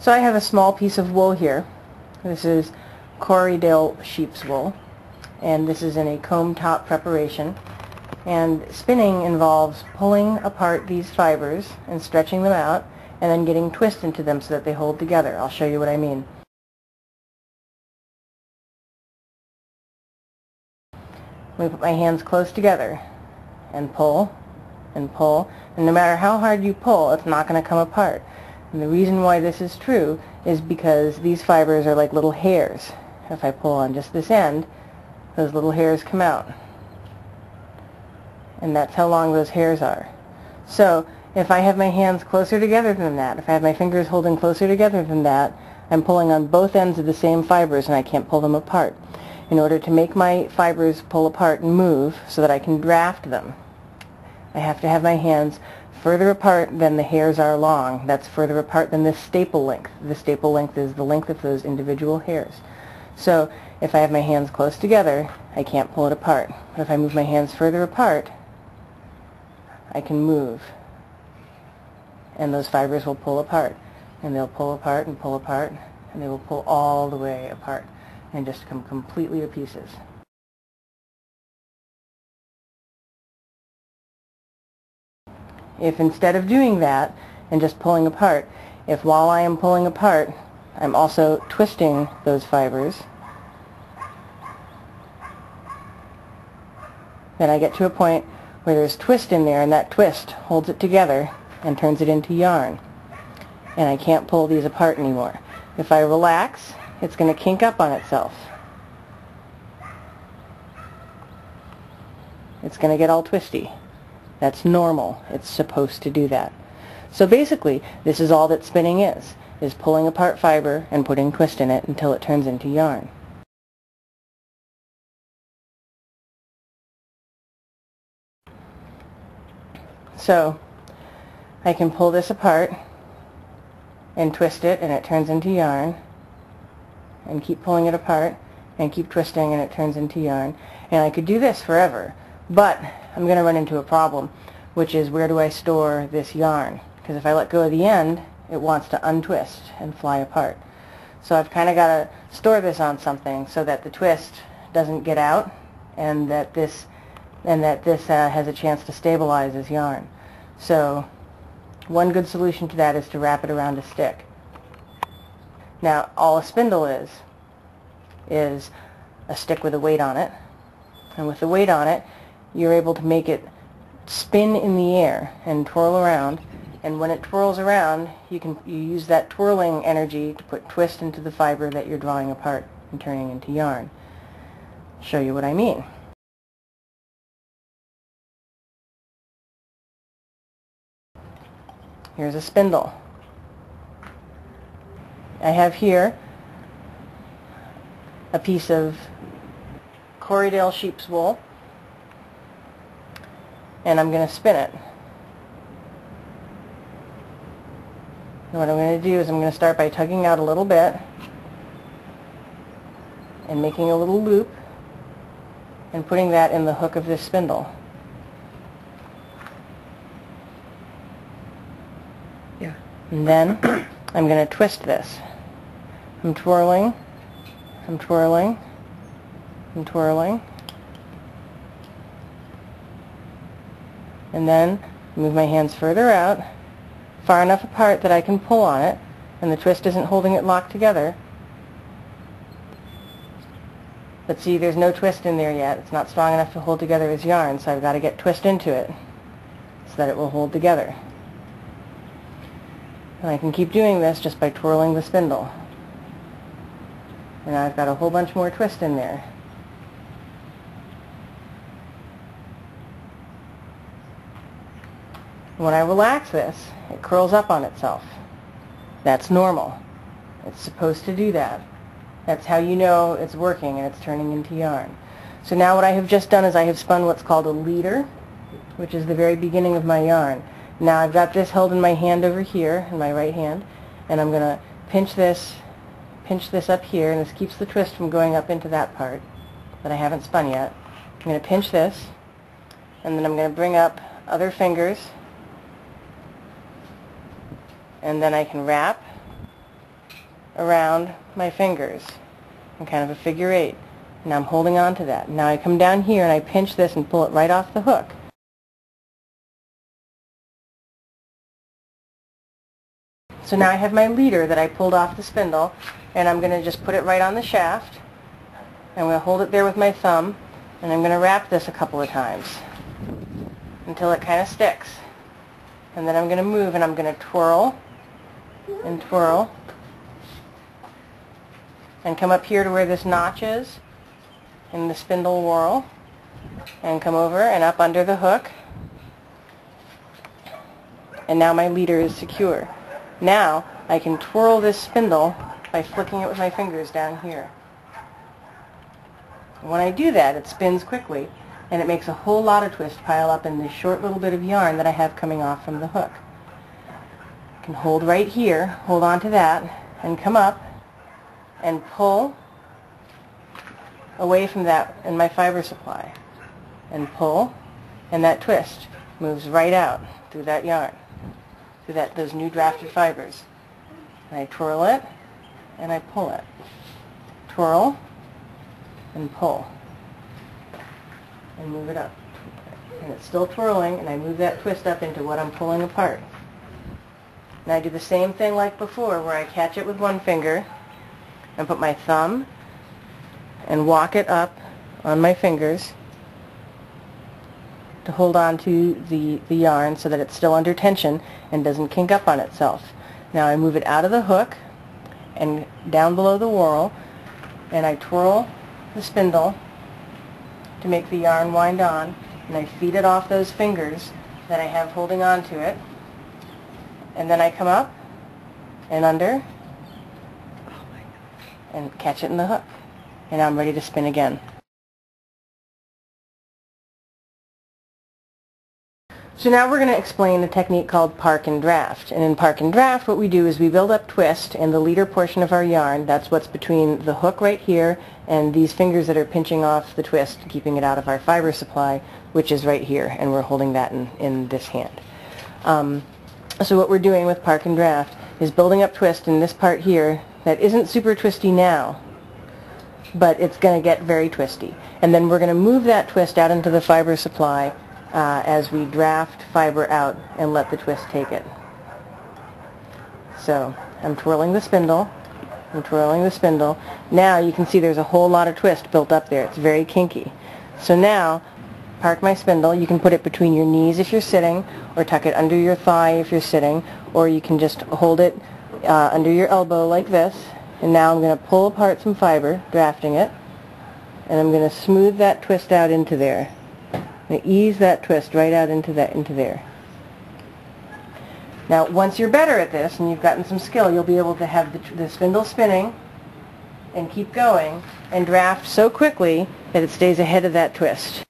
So I have a small piece of wool here. This is Corriedale sheep's wool and this is in a comb top preparation. And spinning involves pulling apart these fibers and stretching them out and then getting twist into them so that they hold together. I'll show you what I mean. Let me put my hands close together and pull and pull. And no matter how hard you pull, it's not going to come apart. And the reason why this is true is because these fibers are like little hairs. If I pull on just this end, those little hairs come out. And that's how long those hairs are. So if I have my hands closer together than that, if I have my fingers holding closer together than that, I'm pulling on both ends of the same fibers and I can't pull them apart. In order to make my fibers pull apart and move so that I can draft them, I have to have my hands further apart than the hairs are long. That's further apart than this staple length. The staple length is the length of those individual hairs. So if I have my hands close together, I can't pull it apart. But if I move my hands further apart, I can move. And those fibers will pull apart. And they'll pull apart and pull apart, and they will pull all the way apart and just come completely to pieces. If instead of doing that and just pulling apart, if while I am pulling apart, I'm also twisting those fibers, then I get to a point where there's twist in there and that twist holds it together and turns it into yarn. And I can't pull these apart anymore. If I relax, it's going to kink up on itself. It's going to get all twisty. That's normal. It's supposed to do that. So basically, this is all that spinning is, is pulling apart fiber and putting twist in it until it turns into yarn. So, I can pull this apart and twist it and it turns into yarn and keep pulling it apart and keep twisting and it turns into yarn. And I could do this forever. But I'm going to run into a problem, which is where do I store this yarn? Because if I let go of the end, it wants to untwist and fly apart. So I've kind of got to store this on something so that the twist doesn't get out and that this and that this uh, has a chance to stabilize as yarn. So one good solution to that is to wrap it around a stick. Now all a spindle is is a stick with a weight on it and with the weight on it you're able to make it spin in the air and twirl around and when it twirls around you can you use that twirling energy to put twist into the fiber that you're drawing apart and turning into yarn. Show you what I mean. Here's a spindle. I have here a piece of Corriedale sheep's wool and I'm going to spin it. And what I'm going to do is I'm going to start by tugging out a little bit and making a little loop and putting that in the hook of this spindle. Yeah. And then I'm going to twist this. I'm twirling, I'm twirling, I'm twirling, and then move my hands further out, far enough apart that I can pull on it, and the twist isn't holding it locked together. But see, there's no twist in there yet. It's not strong enough to hold together as yarn, so I've got to get twist into it so that it will hold together. And I can keep doing this just by twirling the spindle. And I've got a whole bunch more twist in there. When I relax this, it curls up on itself. That's normal. It's supposed to do that. That's how you know it's working and it's turning into yarn. So now what I have just done is I have spun what's called a leader, which is the very beginning of my yarn. Now I've got this held in my hand over here, in my right hand, and I'm going to pinch this, pinch this up here, and this keeps the twist from going up into that part that I haven't spun yet. I'm going to pinch this, and then I'm going to bring up other fingers and then I can wrap around my fingers in kind of a figure eight. Now I'm holding on to that. Now I come down here and I pinch this and pull it right off the hook. So now I have my leader that I pulled off the spindle and I'm going to just put it right on the shaft. I'm going to hold it there with my thumb and I'm going to wrap this a couple of times until it kind of sticks. And then I'm going to move and I'm going to twirl and twirl and come up here to where this notch is in the spindle whorl and come over and up under the hook and now my leader is secure. Now I can twirl this spindle by flicking it with my fingers down here. When I do that, it spins quickly, and it makes a whole lot of twist pile up in this short little bit of yarn that I have coming off from the hook. Can hold right here, hold on to that, and come up and pull away from that in my fiber supply. And pull, and that twist moves right out through that yarn, through that those new drafted fibers. And I twirl it, and I pull it. Twirl, and pull and move it up. And it's still twirling and I move that twist up into what I'm pulling apart. And I do the same thing like before where I catch it with one finger and put my thumb and walk it up on my fingers to hold on to the, the yarn so that it's still under tension and doesn't kink up on itself. Now I move it out of the hook and down below the whorl and I twirl the spindle to make the yarn wind on and I feed it off those fingers that I have holding on to it and then I come up and under and catch it in the hook and I'm ready to spin again. So now we're going to explain a technique called park and draft. And in park and draft what we do is we build up twist and the leader portion of our yarn, that's what's between the hook right here and these fingers that are pinching off the twist, keeping it out of our fiber supply, which is right here, and we're holding that in, in this hand. Um, so what we're doing with park and draft is building up twist in this part here that isn't super twisty now, but it's going to get very twisty. And then we're going to move that twist out into the fiber supply uh, as we draft fiber out and let the twist take it. So I'm twirling the spindle. I'm twirling the spindle. Now you can see there's a whole lot of twist built up there. It's very kinky. So now, park my spindle. You can put it between your knees if you're sitting, or tuck it under your thigh if you're sitting, or you can just hold it uh, under your elbow like this. And now I'm going to pull apart some fiber, drafting it, and I'm going to smooth that twist out into there. And ease that twist right out into that into there. Now, once you're better at this and you've gotten some skill, you'll be able to have the, the spindle spinning and keep going and draft so quickly that it stays ahead of that twist.